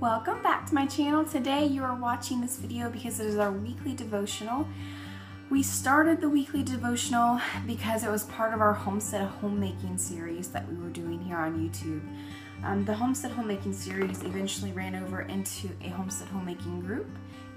Welcome back to my channel. Today you are watching this video because it is our weekly devotional. We started the weekly devotional because it was part of our Homestead Homemaking series that we were doing here on YouTube. Um, the Homestead Homemaking series eventually ran over into a Homestead Homemaking group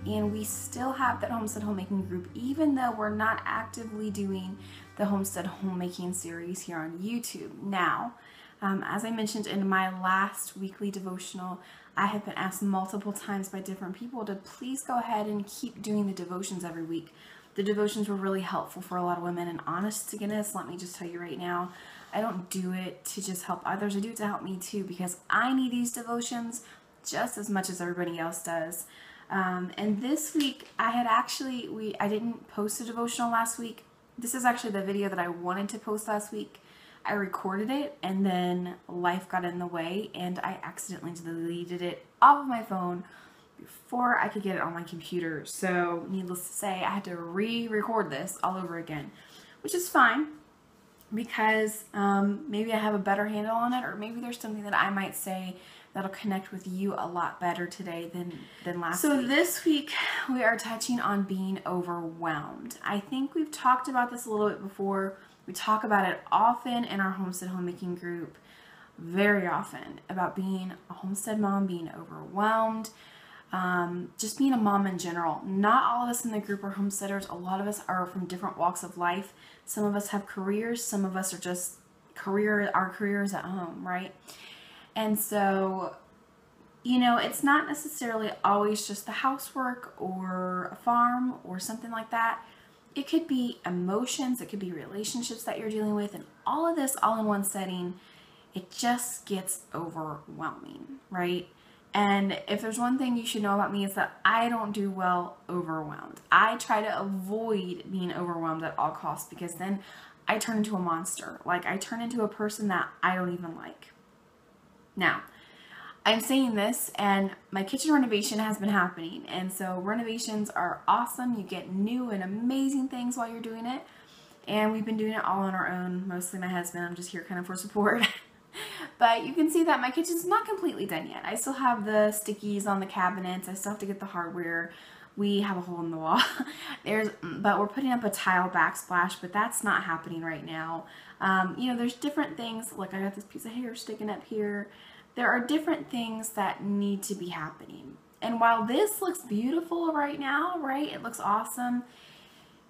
and we still have that Homestead Homemaking group even though we're not actively doing the Homestead Homemaking series here on YouTube. Now, um, as I mentioned in my last weekly devotional, I have been asked multiple times by different people to please go ahead and keep doing the devotions every week. The devotions were really helpful for a lot of women, and honest to goodness, let me just tell you right now, I don't do it to just help others. I do it to help me too because I need these devotions just as much as everybody else does. Um, and this week, I had actually we I didn't post a devotional last week. This is actually the video that I wanted to post last week I recorded it and then life got in the way and I accidentally deleted it off of my phone before I could get it on my computer. So needless to say, I had to re-record this all over again, which is fine because um, maybe I have a better handle on it or maybe there's something that I might say that'll connect with you a lot better today than, than last so week. So this week we are touching on being overwhelmed. I think we've talked about this a little bit before we talk about it often in our homestead homemaking group, very often, about being a homestead mom, being overwhelmed, um, just being a mom in general. Not all of us in the group are homesteaders. A lot of us are from different walks of life. Some of us have careers. Some of us are just career, our careers at home, right? And so, you know, it's not necessarily always just the housework or a farm or something like that it could be emotions, it could be relationships that you're dealing with, and all of this all in one setting, it just gets overwhelming, right? And if there's one thing you should know about me is that I don't do well overwhelmed. I try to avoid being overwhelmed at all costs because then I turn into a monster. Like I turn into a person that I don't even like. Now, I'm saying this and my kitchen renovation has been happening and so renovations are awesome. You get new and amazing things while you're doing it and we've been doing it all on our own. Mostly my husband, I'm just here kind of for support. but you can see that my kitchen's not completely done yet. I still have the stickies on the cabinets. I still have to get the hardware. We have a hole in the wall. there's, but we're putting up a tile backsplash, but that's not happening right now. Um, you know, there's different things. Like I got this piece of hair sticking up here there are different things that need to be happening. And while this looks beautiful right now, right, it looks awesome,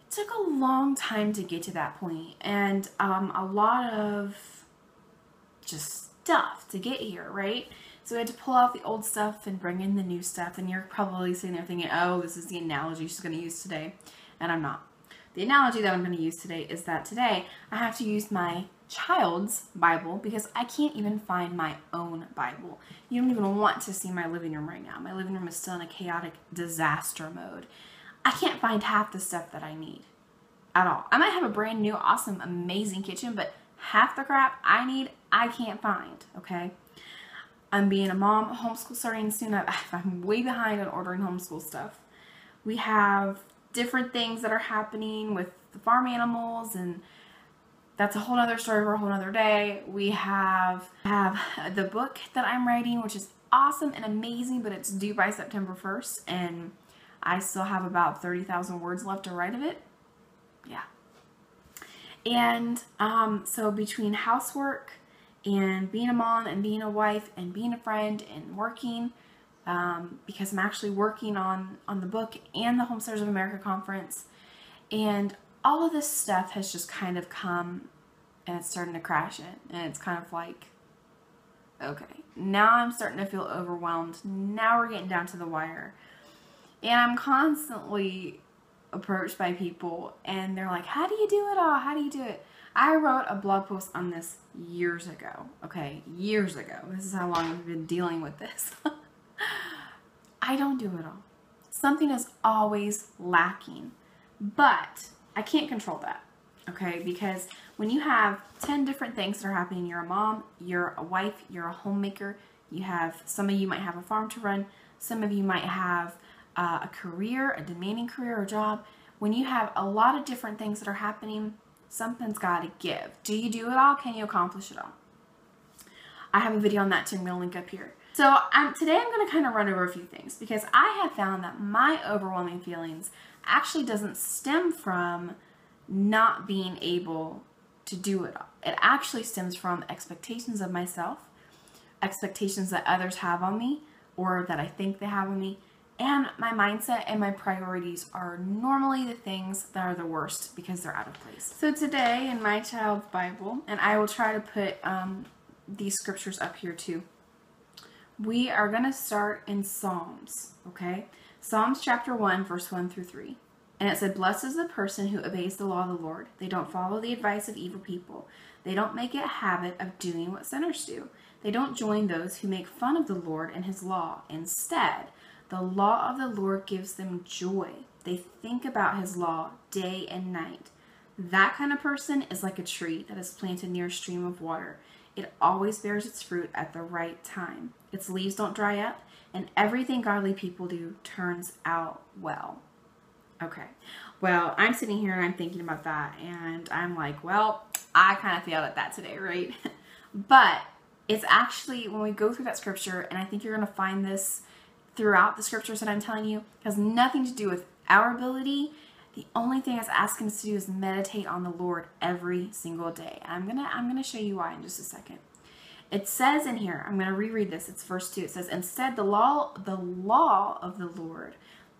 it took a long time to get to that point and um, a lot of just stuff to get here, right? So we had to pull out the old stuff and bring in the new stuff. And you're probably sitting there thinking, oh, this is the analogy she's going to use today. And I'm not. The analogy that I'm going to use today is that today I have to use my child's Bible because I can't even find my own Bible. You don't even want to see my living room right now. My living room is still in a chaotic disaster mode. I can't find half the stuff that I need at all. I might have a brand new, awesome, amazing kitchen, but half the crap I need, I can't find, okay? I'm being a mom, homeschool starting soon. I'm way behind on ordering homeschool stuff. We have different things that are happening with the farm animals and that's a whole other story for a whole other day. We have have the book that I'm writing, which is awesome and amazing, but it's due by September 1st, and I still have about 30,000 words left to write of it. Yeah. And um, so between housework and being a mom and being a wife and being a friend and working, um, because I'm actually working on, on the book and the Homesteaders of America conference, and all of this stuff has just kind of come and it's starting to crash it. And it's kind of like, okay, now I'm starting to feel overwhelmed. Now we're getting down to the wire. And I'm constantly approached by people and they're like, how do you do it all? How do you do it? I wrote a blog post on this years ago. Okay, years ago. This is how long I've been dealing with this. I don't do it all. Something is always lacking. But I can't control that, okay? Because when you have 10 different things that are happening, you're a mom, you're a wife, you're a homemaker, you have, some of you might have a farm to run, some of you might have uh, a career, a demanding career or job. When you have a lot of different things that are happening, something's got to give. Do you do it all? Can you accomplish it all? I have a video on that too. I'm going to link up here. So I'm, today I'm going to kind of run over a few things because I have found that my overwhelming feelings actually doesn't stem from not being able to do it. It actually stems from expectations of myself, expectations that others have on me, or that I think they have on me, and my mindset and my priorities are normally the things that are the worst because they're out of place. So today in my child's Bible, and I will try to put um, these scriptures up here too. We are going to start in Psalms, okay? Psalms chapter 1, verse 1 through 3. And it said, Blessed is the person who obeys the law of the Lord. They don't follow the advice of evil people. They don't make it a habit of doing what sinners do. They don't join those who make fun of the Lord and his law. Instead, the law of the Lord gives them joy. They think about his law day and night. That kind of person is like a tree that is planted near a stream of water. It always bears its fruit at the right time. Its leaves don't dry up, and everything godly people do turns out well. Okay. Well, I'm sitting here and I'm thinking about that, and I'm like, well, I kind of failed at that today, right? but it's actually when we go through that scripture, and I think you're going to find this throughout the scriptures that I'm telling you, has nothing to do with our ability. The only thing it's asking us to do is meditate on the Lord every single day. I'm gonna I'm gonna show you why in just a second. It says in here, I'm gonna reread this. It's verse two. It says, "Instead, the law the law of the Lord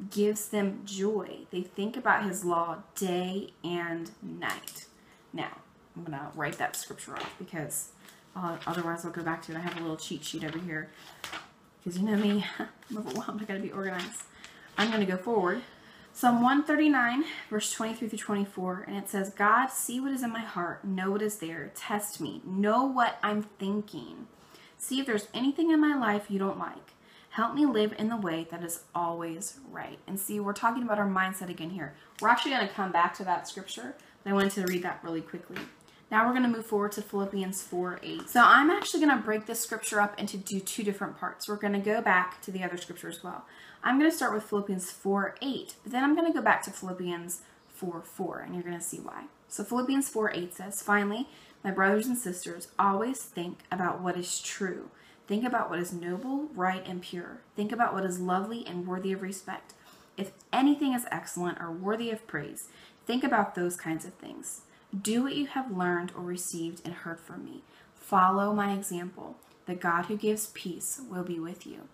gives them joy. They think about his law day and night. Now, I'm going to write that scripture off because uh, otherwise I'll go back to it. I have a little cheat sheet over here because you know me, I'm overwhelmed. I got to be organized. I'm going to go forward. Psalm 139, verse 23 through 24, and it says, God, see what is in my heart, know what is there, test me, know what I'm thinking. See if there's anything in my life you don't like Help me live in the way that is always right. And see, we're talking about our mindset again here. We're actually going to come back to that scripture, but I wanted to read that really quickly. Now we're going to move forward to Philippians 4 8. So I'm actually going to break this scripture up into do two different parts. We're going to go back to the other scripture as well. I'm going to start with Philippians 4 8, but then I'm going to go back to Philippians 4 4, and you're going to see why. So Philippians 4 8 says, Finally, my brothers and sisters, always think about what is true Think about what is noble, right, and pure. Think about what is lovely and worthy of respect. If anything is excellent or worthy of praise, think about those kinds of things. Do what you have learned or received and heard from me. Follow my example. The God who gives peace will be with you.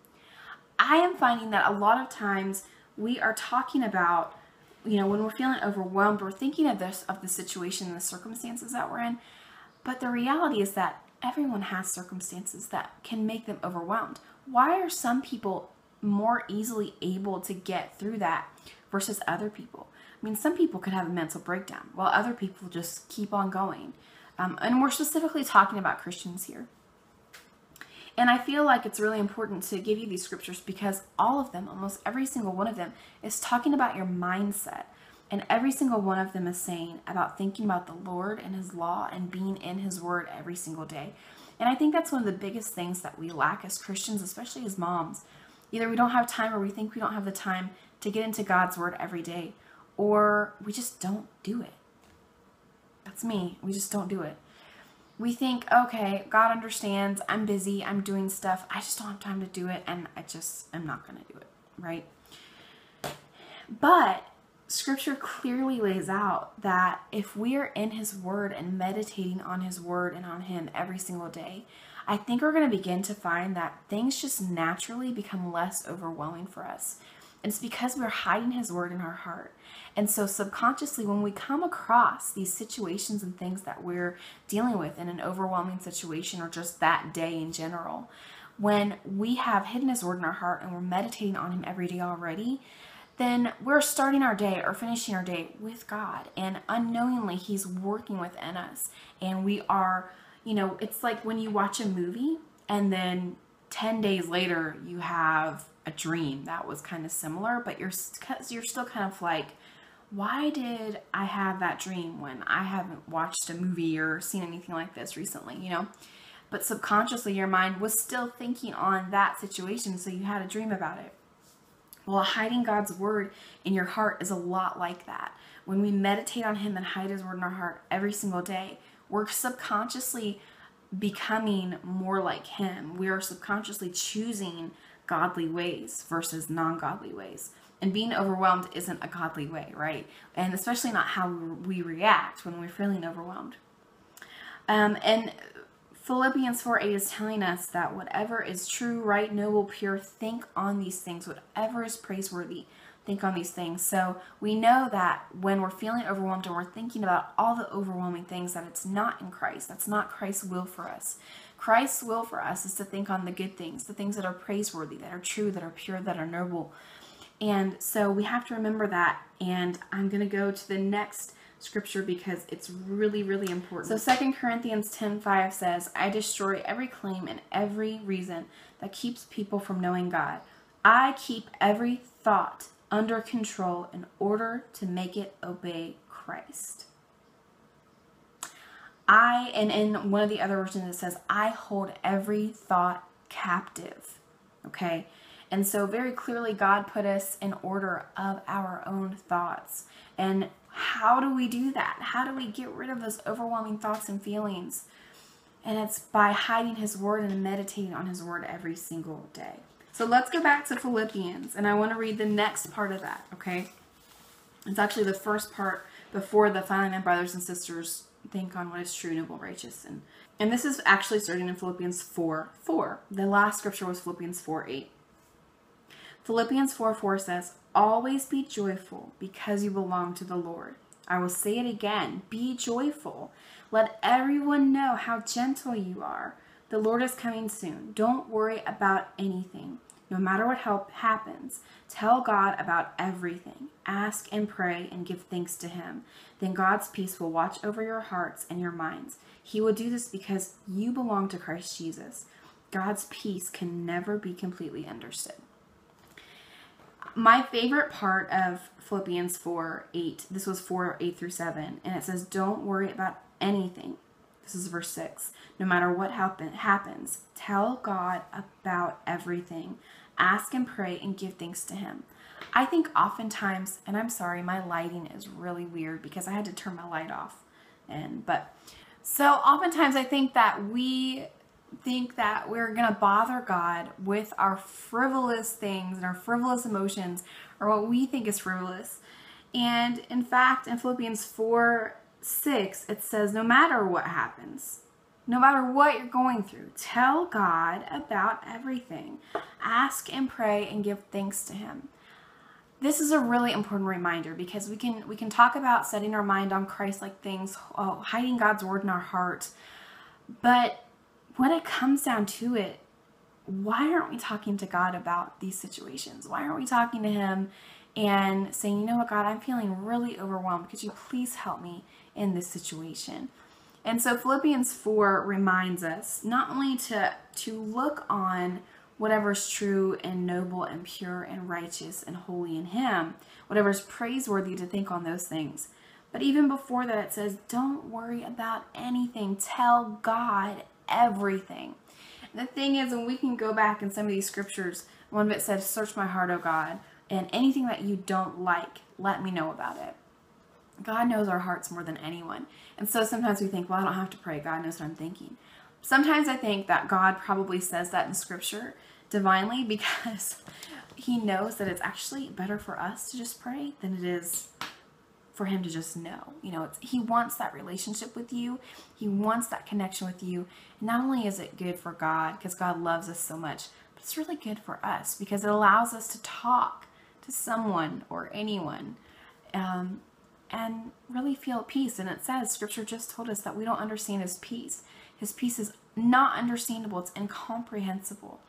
I am finding that a lot of times we are talking about, you know, when we're feeling overwhelmed, we're thinking of this, of the situation and the circumstances that we're in. But the reality is that everyone has circumstances that can make them overwhelmed. Why are some people more easily able to get through that versus other people? I mean, some people could have a mental breakdown while other people just keep on going. Um, and we're specifically talking about Christians here. And I feel like it's really important to give you these scriptures because all of them, almost every single one of them, is talking about your mindset and every single one of them is saying about thinking about the Lord and His law and being in His Word every single day. And I think that's one of the biggest things that we lack as Christians, especially as moms. Either we don't have time or we think we don't have the time to get into God's Word every day, or we just don't do it. That's me. We just don't do it. We think, okay, God understands. I'm busy. I'm doing stuff. I just don't have time to do it, and I just am not going to do it, right? But scripture clearly lays out that if we are in his word and meditating on his word and on him every single day, I think we're going to begin to find that things just naturally become less overwhelming for us. And it's because we're hiding his word in our heart. And so subconsciously, when we come across these situations and things that we're dealing with in an overwhelming situation or just that day in general, when we have hidden his word in our heart and we're meditating on him every day already, then we're starting our day or finishing our day with God. And unknowingly, He's working within us. And we are, you know, it's like when you watch a movie and then 10 days later you have a dream that was kind of similar, but you're, you're still kind of like, why did I have that dream when I haven't watched a movie or seen anything like this recently, you know? But subconsciously, your mind was still thinking on that situation, so you had a dream about it. Well, hiding God's word in your heart is a lot like that. When we meditate on Him and hide His word in our heart every single day, we're subconsciously becoming more like Him. We are subconsciously choosing godly ways versus non godly ways. And being overwhelmed isn't a godly way, right? And especially not how we react when we're feeling overwhelmed. Um, and Philippians 4 8 is telling us that whatever is true, right, noble, pure, think on these things. Whatever is praiseworthy, think on these things. So we know that when we're feeling overwhelmed and we're thinking about all the overwhelming things, that it's not in Christ. That's not Christ's will for us. Christ's will for us is to think on the good things, the things that are praiseworthy, that are true, that are pure, that are noble. And so we have to remember that. And I'm going to go to the next scripture because it's really, really important. So Second Corinthians 10 5 says, I destroy every claim and every reason that keeps people from knowing God. I keep every thought under control in order to make it obey Christ. I, and in one of the other versions it says, I hold every thought captive. Okay? And so, very clearly, God put us in order of our own thoughts. And how do we do that? How do we get rid of those overwhelming thoughts and feelings? And it's by hiding His Word and meditating on His Word every single day. So let's go back to Philippians, and I want to read the next part of that, okay? It's actually the first part before the my brothers and sisters, think on what is true, noble, righteous. And, and this is actually starting in Philippians 4 4. The last scripture was Philippians 4 8. Philippians 4 4 says, Always be joyful because you belong to the Lord. I will say it again be joyful. Let everyone know how gentle you are. The Lord is coming soon. Don't worry about anything. No matter what help happens, tell God about everything. Ask and pray and give thanks to Him. Then God's peace will watch over your hearts and your minds. He will do this because you belong to Christ Jesus. God's peace can never be completely understood my favorite part of Philippians 4 8, this was 4 8 through 7, and it says, Don't worry about anything. This is verse 6. No matter what happen, happens, tell God about everything. Ask and pray and give thanks to Him. I think oftentimes, and I'm sorry, my lighting is really weird because I had to turn my light off. And but so oftentimes I think that we think that we're going to bother God with our frivolous things and our frivolous emotions or what we think is frivolous. And in fact, in Philippians 4 6, it says, No matter what happens, no matter what you're going through, tell God about everything. Ask and pray and give thanks to Him. This is a really important reminder because we can we can talk about setting our mind on Christ like things, oh, hiding God's word in our heart, but when it comes down to it, why aren't we talking to God about these situations? Why aren't we talking to Him and saying, you know what, God, I'm feeling really overwhelmed. Could you please help me in this situation? And so Philippians 4 reminds us not only to, to look on whatever's true and noble and pure and righteous and holy in Him, whatever's praiseworthy to think on those things. But even before that, it says, don't worry about anything. Tell God everything. The thing is, when we can go back in some of these scriptures, one of it says, Search my heart, O God, and anything that you don't like, let me know about it. God knows our hearts more than anyone. And so sometimes we think, well, I don't have to pray. God knows what I'm thinking. Sometimes I think that God probably says that in scripture divinely because he knows that it's actually better for us to just pray than it is for him to just know. You know, he wants that relationship with you. He wants that connection with you. Not only is it good for God, because God loves us so much, but it's really good for us because it allows us to talk to someone or anyone um, and really feel peace. And it says, Scripture just told us that we don't understand His peace. His peace is not understandable, it's incomprehensible,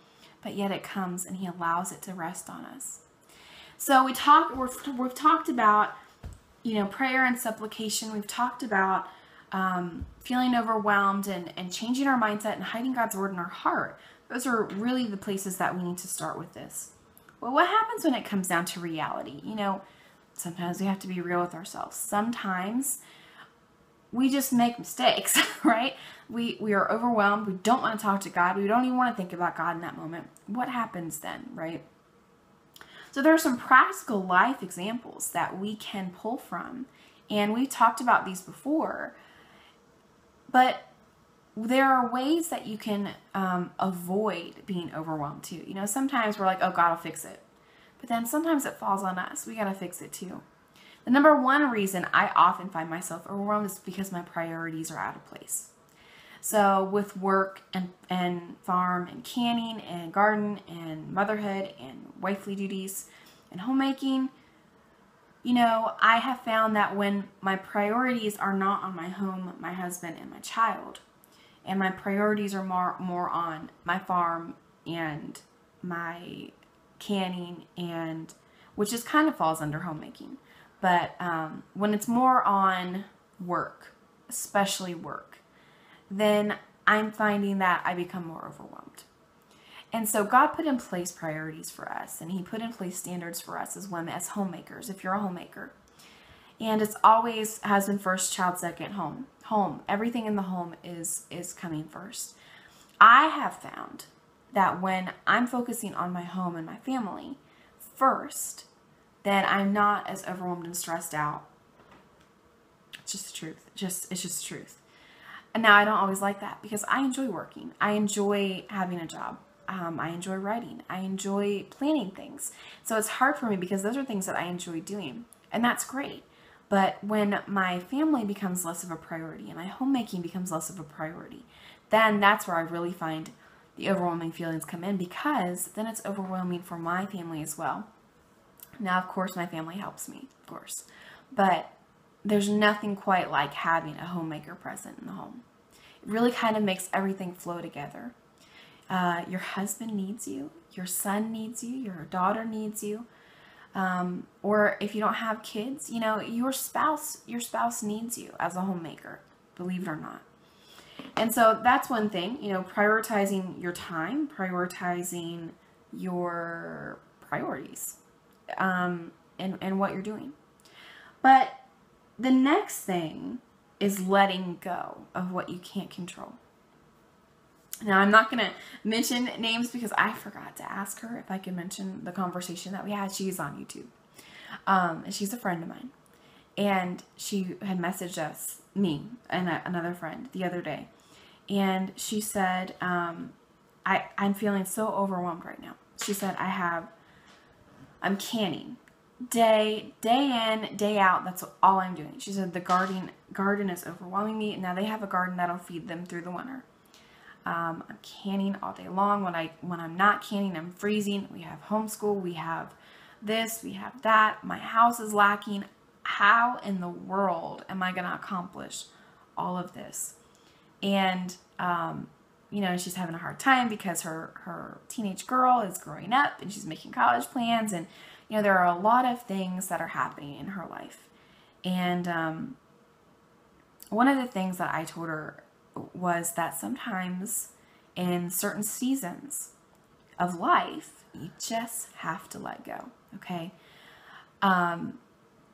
but yet it comes and He allows it to rest on us. So we talk, we've, we've talked about you know, prayer and supplication, we've talked about um, feeling overwhelmed and, and changing our mindset and hiding God's word in our heart. Those are really the places that we need to start with this. Well, what happens when it comes down to reality? You know, sometimes we have to be real with ourselves. Sometimes we just make mistakes, right? We we are overwhelmed. We don't want to talk to God. We don't even want to think about God in that moment. What happens then, right? So there are some practical life examples that we can pull from. And we've talked about these before. But there are ways that you can um, avoid being overwhelmed too. You know, sometimes we're like, oh, God will fix it. But then sometimes it falls on us. We got to fix it too. The number one reason I often find myself overwhelmed is because my priorities are out of place. So with work and, and farm and canning and garden and motherhood and wifely duties and homemaking, you know, I have found that when my priorities are not on my home, my husband, and my child, and my priorities are more more on my farm and my canning and which just kind of falls under homemaking. But um, when it's more on work, especially work, then I'm finding that I become more overwhelmed. And so God put in place priorities for us, and He put in place standards for us as women, as homemakers, if you're a homemaker. And it's always has been first child, second home. Home. Everything in the home is is coming first. I have found that when I'm focusing on my home and my family first, then I'm not as overwhelmed and stressed out. It's just the truth. Just it's just the truth. And now I don't always like that because I enjoy working. I enjoy having a job. Um, I enjoy writing. I enjoy planning things. So it's hard for me because those are things that I enjoy doing. And that's great. But when my family becomes less of a priority and my homemaking becomes less of a priority, then that's where I really find the overwhelming feelings come in because then it's overwhelming for my family as well. Now, of course, my family helps me, of course. But there's nothing quite like having a homemaker present in the home. It really kind of makes everything flow together. Uh, your husband needs you, your son needs you, your daughter needs you. Um, or if you don't have kids, you know, your spouse, your spouse needs you as a homemaker, believe it or not. And so that's one thing, you know, prioritizing your time, prioritizing your priorities, um, and, and what you're doing. But the next thing is letting go of what you can't control. Now, I'm not going to mention names because I forgot to ask her if I could mention the conversation that we had. She's on YouTube. Um, and she's a friend of mine. And she had messaged us, me and a, another friend, the other day. And she said, um, I, I'm feeling so overwhelmed right now. She said, I have, I'm canning. Day day in day out that's all i'm doing. She said the garden garden is overwhelming me. Now they have a garden that'll feed them through the winter. Um, i'm canning all day long. When i when i'm not canning i'm freezing. We have homeschool. We have this. We have that. My house is lacking. How in the world am i going to accomplish all of this and um, you know she's having a hard time because her her teenage girl is growing up and she's making college plans and you know, there are a lot of things that are happening in her life. And um, one of the things that I told her was that sometimes in certain seasons of life, you just have to let go, okay? Um,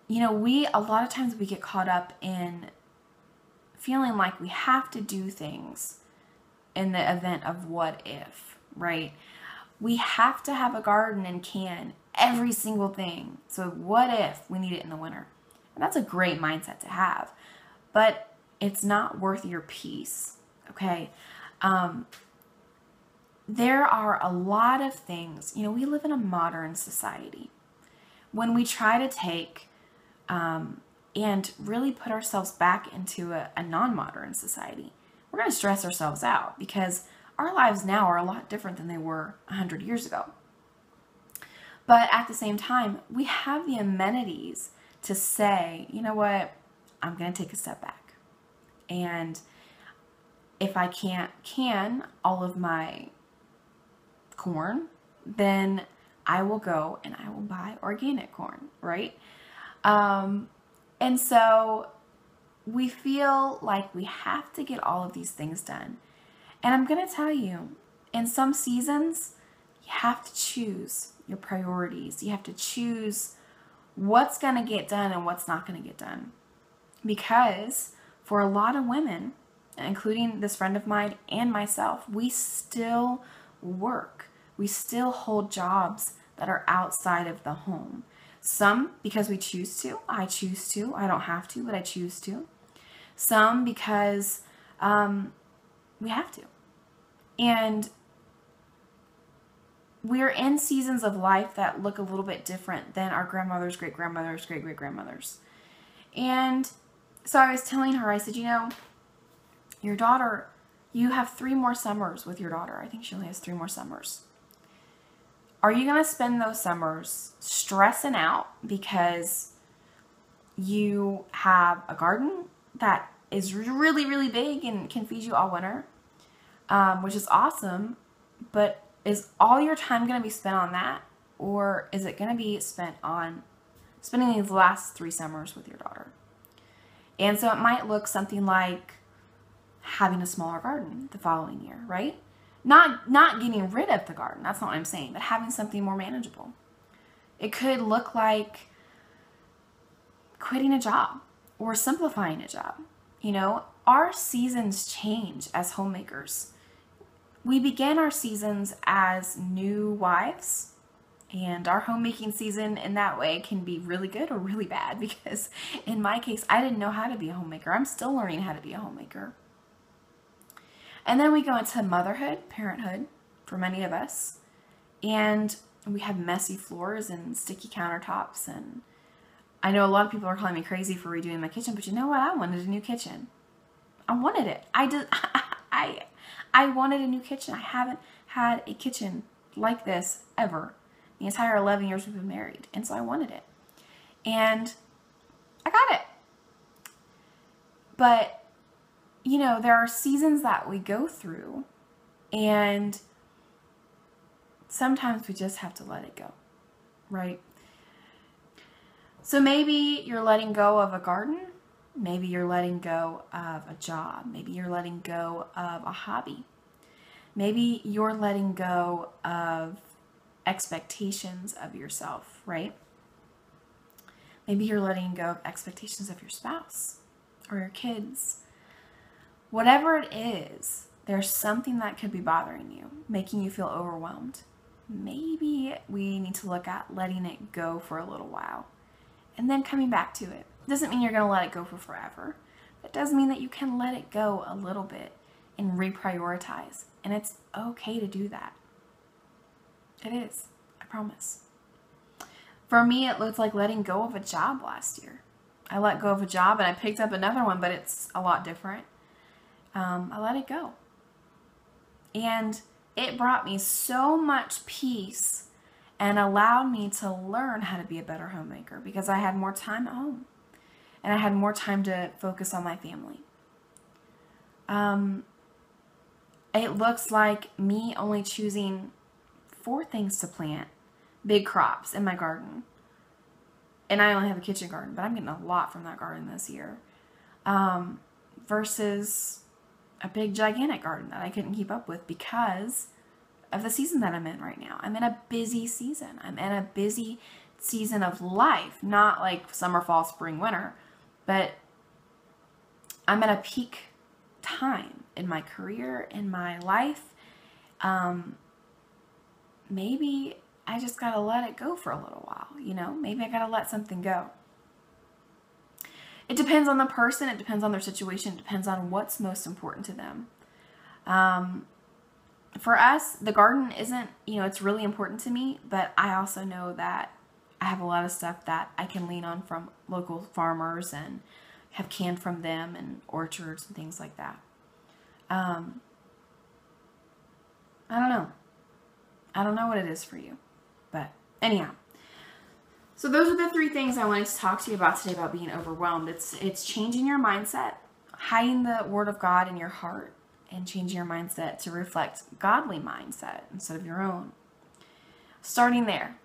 you know, we, a lot of times we get caught up in feeling like we have to do things in the event of what if, right? We have to have a garden and can every single thing. So, what if we need it in the winter? And that's a great mindset to have, but it's not worth your peace, okay? Um, there are a lot of things, you know, we live in a modern society. When we try to take um, and really put ourselves back into a, a non modern society, we're going to stress ourselves out because our lives now are a lot different than they were 100 years ago. But at the same time, we have the amenities to say, you know what, I'm going to take a step back. And if I can't can all of my corn, then I will go and I will buy organic corn, right? Um, and so we feel like we have to get all of these things done. And I'm going to tell you, in some seasons, you have to choose your priorities. You have to choose what's going to get done and what's not going to get done. Because for a lot of women, including this friend of mine and myself, we still work. We still hold jobs that are outside of the home. Some because we choose to. I choose to. I don't have to, but I choose to. Some because um, We have to. And we're in seasons of life that look a little bit different than our grandmothers, great grandmothers, great great grandmothers. And so I was telling her, I said, you know, your daughter, you have three more summers with your daughter. I think she only has three more summers. Are you going to spend those summers stressing out because you have a garden that is really, really big and can feed you all winter, um, which is awesome, but is all your time going to be spent on that? Or is it going to be spent on spending these last three summers with your daughter? And so it might look something like having a smaller garden the following year, right? Not not getting rid of the garden. That's not what I'm saying, but having something more manageable. It could look like quitting a job or simplifying a job. You know, our seasons change as homemakers. We begin our seasons as new wives, and our homemaking season in that way can be really good or really bad because in my case, I didn't know how to be a homemaker. I'm still learning how to be a homemaker. And then we go into motherhood, parenthood for many of us. And we have messy floors and sticky countertops. And I know a lot of people are calling me crazy for redoing my kitchen, but you know what? I wanted a new kitchen. I wanted it. I did. I I wanted a new kitchen. I haven't had a kitchen like this ever the entire 11 years we've been married. And so I wanted it. And I got it. But, you know, there are seasons that we go through, and sometimes we just have to let it go, right? So maybe you're letting go of a garden. Maybe you're letting go of a job. Maybe you're letting go of a hobby. Maybe you're letting go of expectations of yourself, right? Maybe you're letting go of expectations of your spouse or your kids. Whatever it is, there's something that could be bothering you, making you feel overwhelmed. Maybe we need to look at letting it go for a little while and then coming back to it. Doesn't mean you're going to let it go for forever. That does mean that you can let it go a little bit and reprioritize. And it's okay to do that. It is. I promise. For me, it looked like letting go of a job last year. I let go of a job and I picked up another one, but it's a lot different. Um, I let it go. And it brought me so much peace and allowed me to learn how to be a better homemaker because I had more time at home and I had more time to focus on my family. Um, it looks like me only choosing four things to plant, big crops in my garden. And I only have a kitchen garden, but I'm getting a lot from that garden this year. Um, versus a big gigantic garden that I couldn't keep up with because of the season that I'm in right now. I'm in a busy season. I'm in a busy season of life, not like summer, fall, spring, winter, but I'm at a peak time in my career, in my life. Um, maybe I just got to let it go for a little while, you know? Maybe I got to let something go. It depends on the person, it depends on their situation, it depends on what's most important to them. Um, for us, the garden isn't, you know, it's really important to me, but I also know that I have a lot of stuff that I can lean on from local farmers and have canned from them and orchards and things like that. Um, I don't know. I don't know what it is for you. But anyhow. So those are the three things I wanted to talk to you about today about being overwhelmed. It's it's changing your mindset, hiding the word of God in your heart, and changing your mindset to reflect godly mindset instead of your own. Starting there,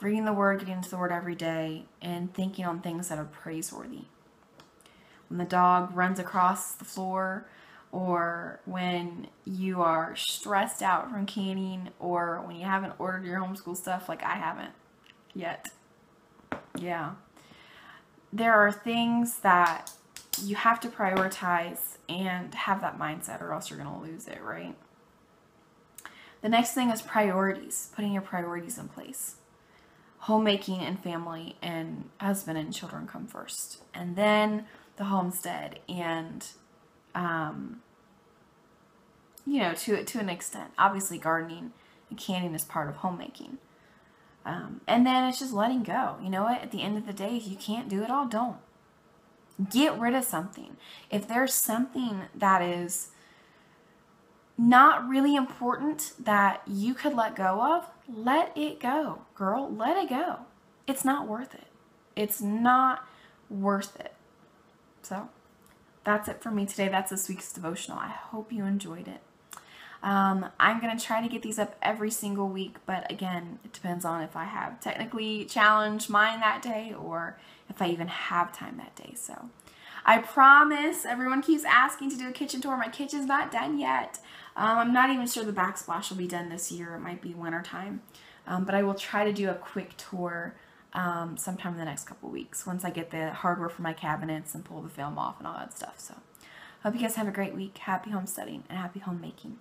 reading the word, getting into the word every day, and thinking on things that are praiseworthy. When the dog runs across the floor, or when you are stressed out from canning, or when you haven't ordered your homeschool stuff like I haven't yet. Yeah. There are things that you have to prioritize and have that mindset, or else you're going to lose it, right? The next thing is priorities, putting your priorities in place. Homemaking and family and husband and children come first. And then the homestead and um, you know, to to an extent. Obviously, gardening and canning is part of homemaking. Um, and then it's just letting go. You know what? At the end of the day, if you can't do it all, don't. Get rid of something. If there's something that is not really important that you could let go of, let it go, girl. Let it go. It's not worth it. It's not worth it. So that's it for me today. That's this week's devotional. I hope you enjoyed it. Um, I'm going to try to get these up every single week, but again, it depends on if I have technically challenged mine that day or if I even have time that day. So I promise everyone keeps asking to do a kitchen tour. My kitchen's not done yet. Um, I'm not even sure the backsplash will be done this year. It might be winter time. Um, but I will try to do a quick tour um, sometime in the next couple weeks once I get the hardware for my cabinets and pull the film off and all that stuff. So hope you guys have a great week. Happy homesteading and happy homemaking.